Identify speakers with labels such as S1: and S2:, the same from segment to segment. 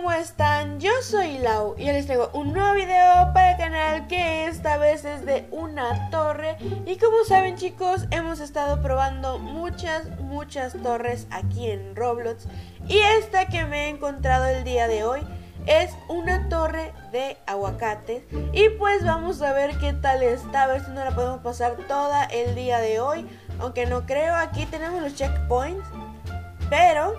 S1: ¿cómo están? Yo soy Lau y les traigo un nuevo video para el canal que esta vez es de una torre. Y como saben chicos hemos estado probando muchas muchas torres aquí en Roblox. Y esta que me he encontrado el día de hoy es una torre de aguacates y pues vamos a ver qué tal está, a ver si no la podemos pasar toda el día de hoy. Aunque no creo, aquí tenemos los checkpoints. Pero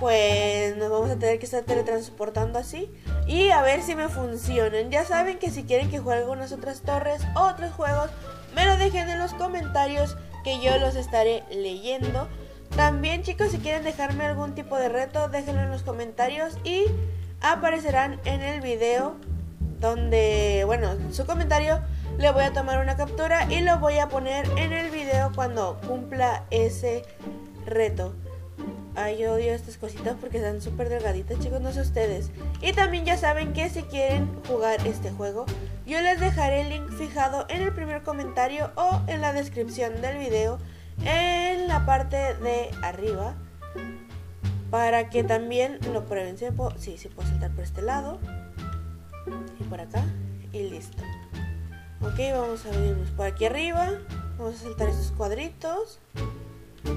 S1: pues nos vamos a tener que estar teletransportando así y a ver si me funcionan. Ya saben que si quieren que juegue algunas otras torres o otros juegos, me lo dejen en los comentarios que yo los estaré leyendo. También chicos, si quieren dejarme algún tipo de reto, déjenlo en los comentarios y aparecerán en el video donde, bueno, su comentario le voy a tomar una captura y lo voy a poner en el video cuando cumpla ese reto. Ay, yo odio estas cositas porque están súper delgaditas, chicos, no sé ustedes. Y también ya saben que si quieren jugar este juego, yo les dejaré el link fijado en el primer comentario o en la descripción del video en la parte de arriba. Para que también lo prueben. ¿Sí, sí, sí puedo saltar por este lado. Y por acá. Y listo. Ok, vamos a venirnos por aquí arriba. Vamos a saltar estos cuadritos.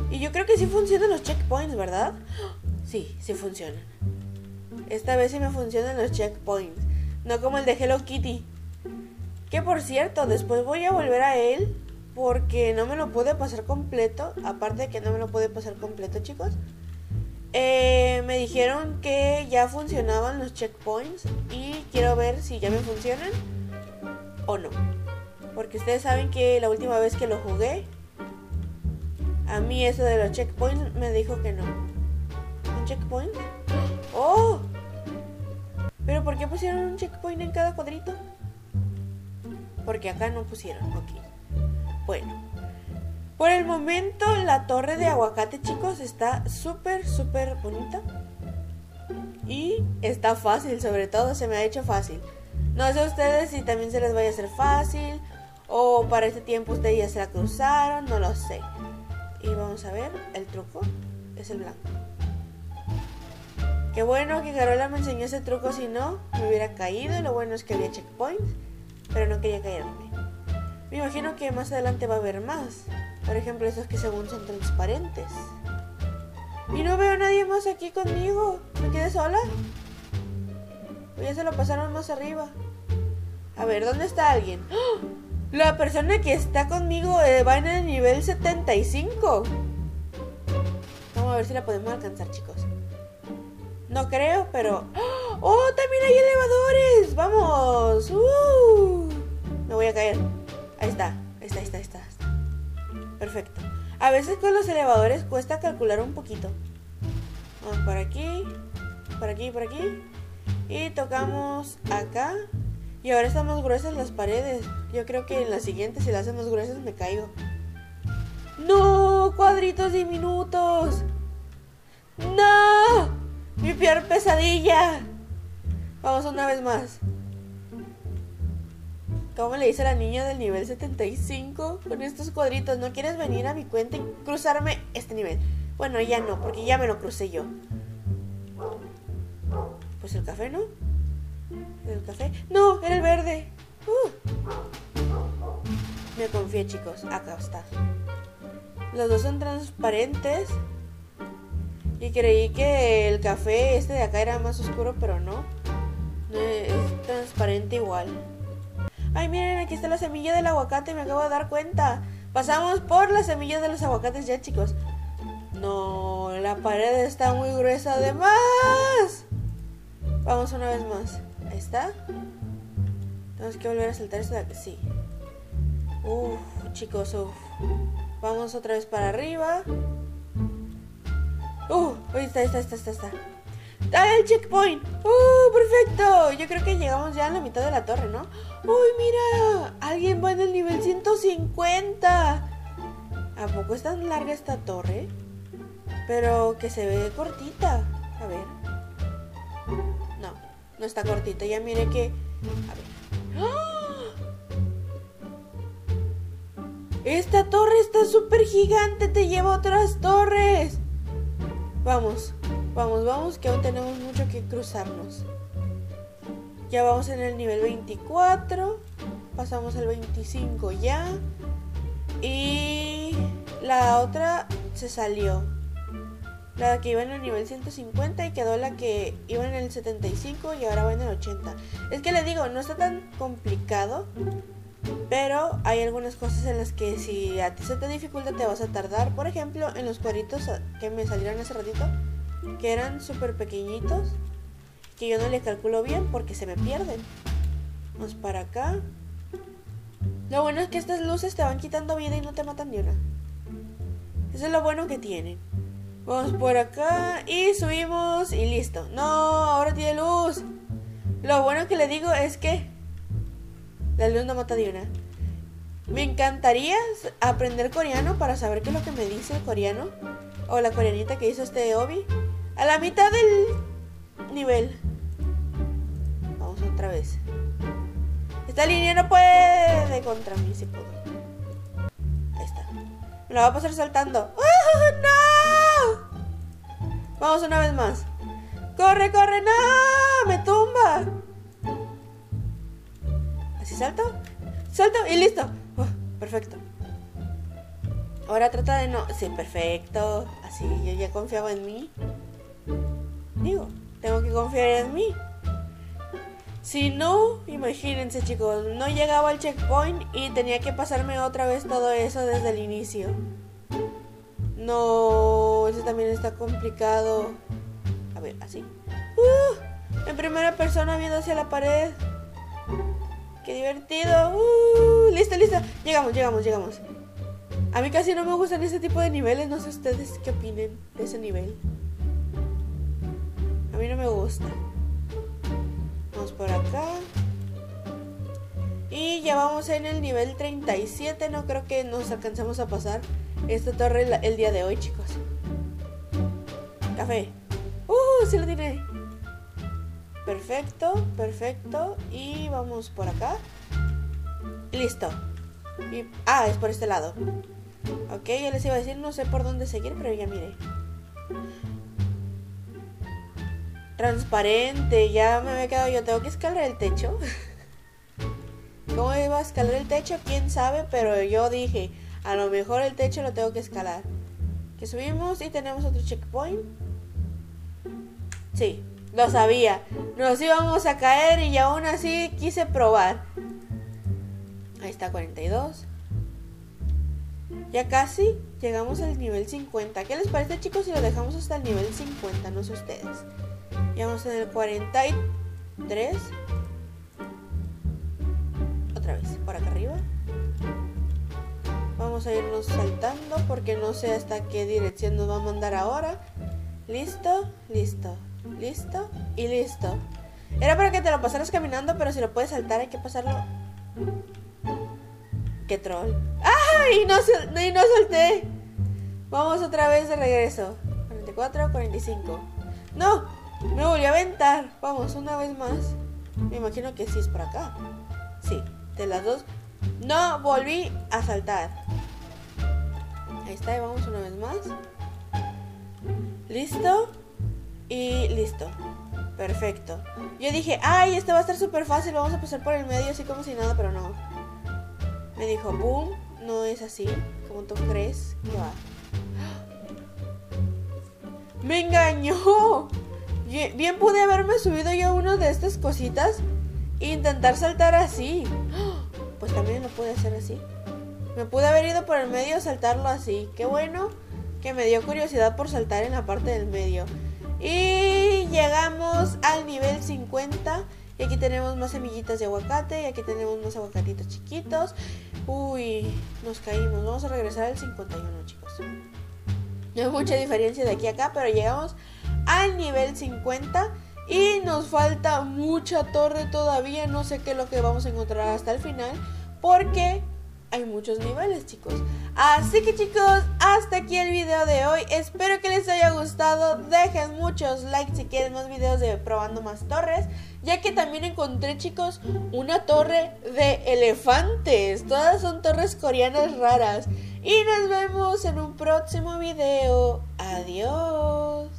S1: Y yo creo que sí funcionan los checkpoints, ¿verdad? Sí, sí funcionan. Esta vez sí me funcionan los checkpoints. No como el de Hello Kitty. Que por cierto, después voy a volver a él. Porque no me lo pude pasar completo. Aparte de que no me lo pude pasar completo, chicos. Eh, me dijeron que ya funcionaban los checkpoints. Y quiero ver si ya me funcionan. O no. Porque ustedes saben que la última vez que lo jugué a mí eso de los checkpoints me dijo que no. ¿Un checkpoint? ¡Oh! ¿Pero por qué pusieron un checkpoint en cada cuadrito? Porque acá no pusieron, ok. Bueno. Por el momento la torre de aguacate, chicos, está súper, súper bonita. Y está fácil, sobre todo se me ha hecho fácil. No sé ustedes si también se les vaya a hacer fácil. O para este tiempo ustedes ya se la cruzaron, no lo sé. Y vamos a ver, el truco es el blanco. Qué bueno que Carola me enseñó ese truco, si no, me hubiera caído. Lo bueno es que había checkpoints, pero no quería caerme. Me imagino que más adelante va a haber más. Por ejemplo, esos que según son transparentes. Y no veo a nadie más aquí conmigo. ¿Me quedé sola? O ya se lo pasaron más arriba. A ver, ¿dónde está alguien? ¡Oh! La persona que está conmigo eh, va en el nivel 75. Vamos a ver si la podemos alcanzar, chicos. No creo, pero... ¡Oh! También hay elevadores. Vamos. ¡Uh! Me voy a caer. Ahí está. Ahí está, ahí está, ahí está. Perfecto. A veces con los elevadores cuesta calcular un poquito. Vamos por aquí. Por aquí, por aquí. Y tocamos acá. Y ahora están más gruesas las paredes. Yo creo que en la siguiente, si las hacen más gruesas, me caigo. ¡No! ¡Cuadritos diminutos! ¡No! ¡Mi peor pesadilla! Vamos una vez más. ¿Cómo le dice la niña del nivel 75 con estos cuadritos? ¿No quieres venir a mi cuenta y cruzarme este nivel? Bueno, ya no, porque ya me lo crucé yo. Pues el café, ¿no? ¿El café? No, era el verde. Uh. Me confié, chicos. Acá está. Los dos son transparentes. Y creí que el café este de acá era más oscuro, pero no. Es transparente igual. Ay, miren, aquí está la semilla del aguacate, me acabo de dar cuenta. Pasamos por la semilla de los aguacates ya, chicos. No, la pared está muy gruesa además. Vamos una vez más. Está. Tenemos que volver a saltar esto de aquí. Sí. Uf, chicos, uf. Vamos otra vez para arriba. Uh, ahí está, ahí está, está, está, está. ¡Dale el checkpoint! ¡Uh, perfecto! Yo creo que llegamos ya a la mitad de la torre, ¿no? ¡Uy, mira! Alguien va en el nivel 150. ¿A poco es tan larga esta torre? Pero que se ve cortita. A ver. No está cortito. Ya mire que... A ver. ¡Ah! Esta torre está súper gigante. Te lleva otras torres. Vamos. Vamos, vamos, que aún tenemos mucho que cruzarnos. Ya vamos en el nivel 24. Pasamos al 25 ya. Y la otra se salió. La que iba en el nivel 150 y quedó la que iba en el 75 y ahora va en el 80. Es que le digo, no está tan complicado. Pero hay algunas cosas en las que si a ti se te dificulta te vas a tardar. Por ejemplo, en los cuadritos que me salieron hace ratito, que eran súper pequeñitos, que yo no le calculo bien porque se me pierden. Vamos para acá. Lo bueno es que estas luces te van quitando vida y no te matan ni una. Eso es lo bueno que tienen. Vamos por acá y subimos y listo. No, ahora tiene luz. Lo bueno que le digo es que la luz no mata de una. Me encantaría aprender coreano para saber qué es lo que me dice el coreano. O la coreanita que hizo este Obi. A la mitad del nivel. Vamos otra vez. Esta línea no puede contra mí, si puedo. Ahí está. Me la va a pasar saltando. ¡Oh, ¡No! Vamos una vez más. ¡Corre, corre! ¡No! ¡Me tumba! Así salto. Salto y listo. Oh, perfecto. Ahora trata de no... Sí, perfecto. Así, yo ya confiaba en mí. Digo, tengo que confiar en mí. Si no, imagínense chicos, no llegaba al checkpoint y tenía que pasarme otra vez todo eso desde el inicio. No, eso también está complicado. A ver, así. Uh, en primera persona viendo hacia la pared. ¡Qué divertido! Uh, listo, listo. Llegamos, llegamos, llegamos. A mí casi no me gustan ese tipo de niveles. No sé ustedes qué opinen de ese nivel. A mí no me gusta. Vamos por acá. Y ya vamos en el nivel 37. No creo que nos alcancemos a pasar esta torre el día de hoy, chicos. Café. ¡Uh! Lo tiene. Perfecto, perfecto. Y vamos por acá. Listo. ah, es por este lado. Ok, ya les iba a decir, no sé por dónde seguir, pero ya miré. Transparente, ya me había quedado yo. Tengo que escalar el techo. ¿Cómo iba a escalar el techo? Quién sabe, pero yo dije, a lo mejor el techo lo tengo que escalar. Que subimos y tenemos otro checkpoint. Sí, lo sabía. Nos íbamos a caer y aún así quise probar. Ahí está 42. Ya casi llegamos al nivel 50. ¿Qué les parece chicos si lo dejamos hasta el nivel 50? No sé ustedes. Ya vamos en el 43. Otra vez, por acá arriba. Vamos a irnos saltando porque no sé hasta qué dirección nos va a mandar ahora. Listo, listo. Listo y listo. Era para que te lo pasaras caminando, pero si lo puedes saltar hay que pasarlo. ¡Qué troll! ¡Ay! No, y no solté. Vamos otra vez de regreso. 44, 45. ¡No! Me volví a aventar. Vamos, una vez más. Me imagino que sí es por acá. Sí, de las dos. No, volví a saltar. Ahí está, y vamos una vez más. ¿Listo? Y listo. Perfecto. Yo dije, ay, este va a estar súper fácil, vamos a pasar por el medio así como si nada, pero no. Me dijo, boom, no es así, como tú crees que va. ¡Me engañó! Bien pude haberme subido yo a uno de estas cositas e intentar saltar así. Pues también lo pude hacer así. Me pude haber ido por el medio y saltarlo así. Qué bueno que me dio curiosidad por saltar en la parte del medio. Y llegamos al nivel 50. Y aquí tenemos más semillitas de aguacate. Y aquí tenemos más aguacatitos chiquitos. Uy, nos caímos. Vamos a regresar al 51, chicos. No hay mucha diferencia de aquí a acá, pero llegamos al nivel 50. Y nos falta mucha torre todavía. No sé qué es lo que vamos a encontrar hasta el final. Porque hay muchos niveles, chicos. Así que chicos, hasta aquí el video de hoy. Espero que les haya gustado. Dejen muchos likes si quieren más videos de probando más torres. Ya que también encontré, chicos, una torre de elefantes. Todas son torres coreanas raras. Y nos vemos en un próximo video. Adiós.